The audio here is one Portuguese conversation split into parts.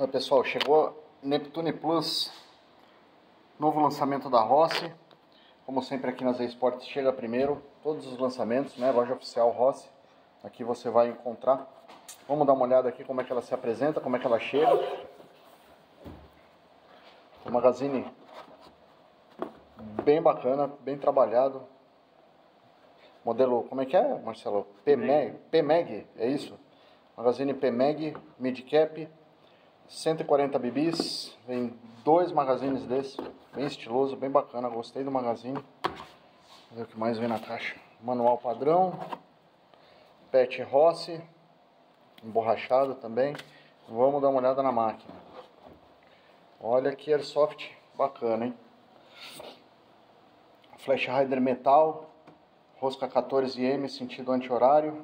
Oi pessoal, chegou Neptune Plus, novo lançamento da Rossi. Como sempre aqui nas esportes chega primeiro, todos os lançamentos, né? Loja oficial Rossi. Aqui você vai encontrar. Vamos dar uma olhada aqui como é que ela se apresenta, como é que ela chega. O magazine bem bacana, bem trabalhado. Modelo, como é que é, Marcelo? PMEG, PMEG, é isso? Magazine PMEG, midcap, 140 bibis, vem dois magazines desses, bem estiloso, bem bacana, gostei do magazine. Vamos ver o que mais vem na caixa. Manual padrão, Pet Rossi, emborrachado também. Vamos dar uma olhada na máquina. Olha que airsoft bacana, hein? Flash Rider metal, rosca 14M, sentido anti-horário.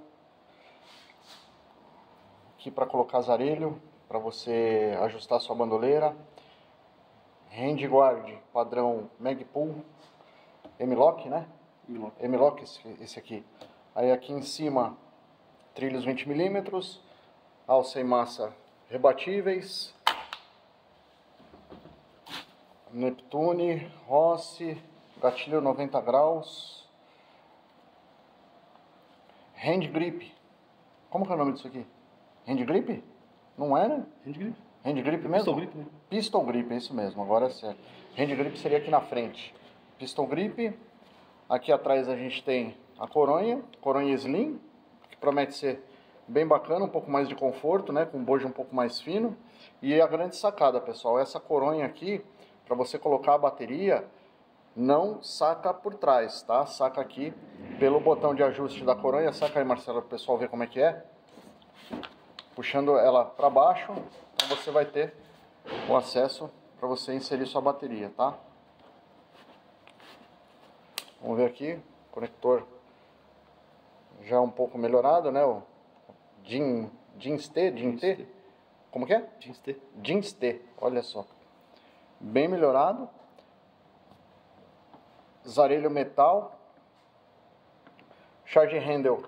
Aqui para colocar azarelho, para você ajustar sua bandoleira. Handguard padrão Magpul, M-Lock, né? M-Lock esse, esse aqui. Aí aqui em cima, trilhos 20mm, alça e massa rebatíveis. Neptune, Rossi, gatilho 90 graus. Hand grip. Como que é o nome disso aqui? Hand grip? Não era? Hand grip. Hand grip mesmo? Pistol grip, né? Pistol grip, é isso mesmo, agora é certo. Hand grip seria aqui na frente. Pistol grip. Aqui atrás a gente tem a coronha, coronha slim, que promete ser bem bacana, um pouco mais de conforto, né, com bojo um pouco mais fino. E a grande sacada, pessoal, essa coronha aqui, para você colocar a bateria, não saca por trás, tá? Saca aqui pelo botão de ajuste da coronha, saca aí, Marcelo, para o pessoal ver como é que é puxando ela para baixo, então você vai ter o acesso para você inserir sua bateria, tá? Vamos ver aqui, conector já um pouco melhorado, né? O DIN, DINS T, DIN T, como que é? Jeans T. DINS T, olha só. Bem melhorado. Zarelho metal. Charge handle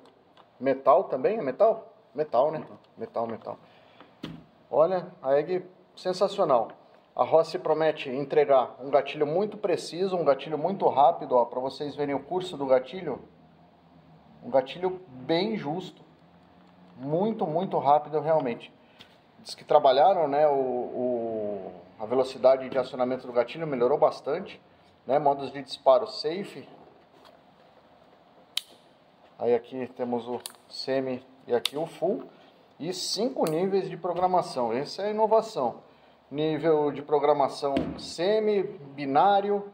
metal também, é metal? Metal, né? Metal, metal. Olha, a EG sensacional. A Rossi promete entregar um gatilho muito preciso, um gatilho muito rápido, ó, para vocês verem o curso do gatilho. Um gatilho bem justo. Muito, muito rápido realmente. Diz que trabalharam, né, o, o, a velocidade de acionamento do gatilho melhorou bastante, né, modos de disparo safe. Aí aqui temos o semi e aqui o full e cinco níveis de programação. Essa é a inovação. Nível de programação semi, binário,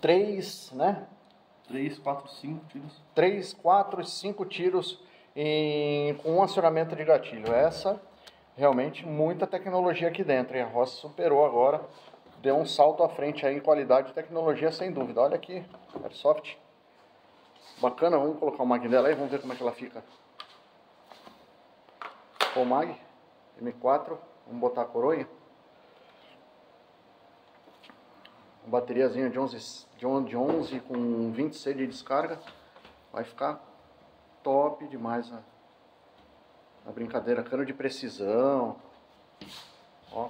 3, né? 3, 4, 5 tiros. 3, 4 e 5 tiros em, com um acionamento de gatilho. Essa realmente muita tecnologia aqui dentro. E a Rossi superou agora, deu um salto à frente aí em qualidade de tecnologia sem dúvida. Olha aqui, Airsoft. Bacana, vamos colocar o mag dela aí, vamos ver como é que ela fica. Com o mag, M4, vamos botar a coroa. Uma bateriazinha de 11, de 11, de 11 com 26 de descarga. Vai ficar top demais a, a brincadeira. Cano de precisão. Ó,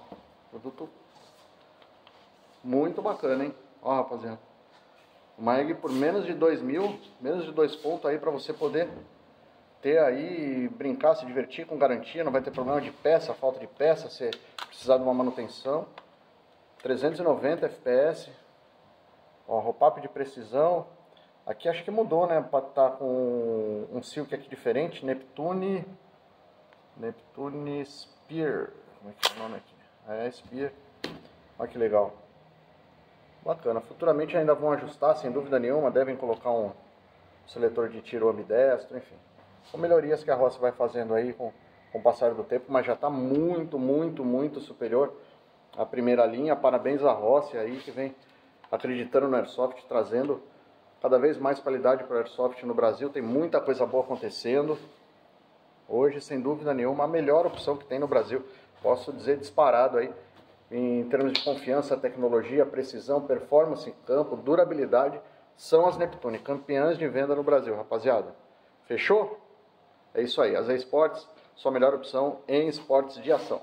produto muito bacana, hein? Ó, rapaziada. Uma egg por menos de 2 mil, menos de 2 pontos aí para você poder ter aí, brincar, se divertir com garantia, não vai ter problema de peça, falta de peça, se precisar de uma manutenção. 390 FPS, ó, roupap de precisão. Aqui acho que mudou, né, para estar tá com um silk aqui diferente, Neptune, Neptune Spear, como é que é o nome aqui? É Spear, olha que legal. Bacana. Futuramente ainda vão ajustar, sem dúvida nenhuma, devem colocar um seletor de tiro ambidestro, enfim. São melhorias que a Rossi vai fazendo aí com, com o passar do tempo, mas já está muito, muito, muito superior à primeira linha. Parabéns à Rossi aí que vem acreditando no Airsoft, trazendo cada vez mais qualidade para o Airsoft no Brasil. Tem muita coisa boa acontecendo. Hoje, sem dúvida nenhuma, a melhor opção que tem no Brasil. Posso dizer disparado aí em termos de confiança, tecnologia, precisão, performance em campo, durabilidade, são as Neptune, campeãs de venda no Brasil, rapaziada. Fechou? É isso aí, as esportes, sua melhor opção em esportes de ação.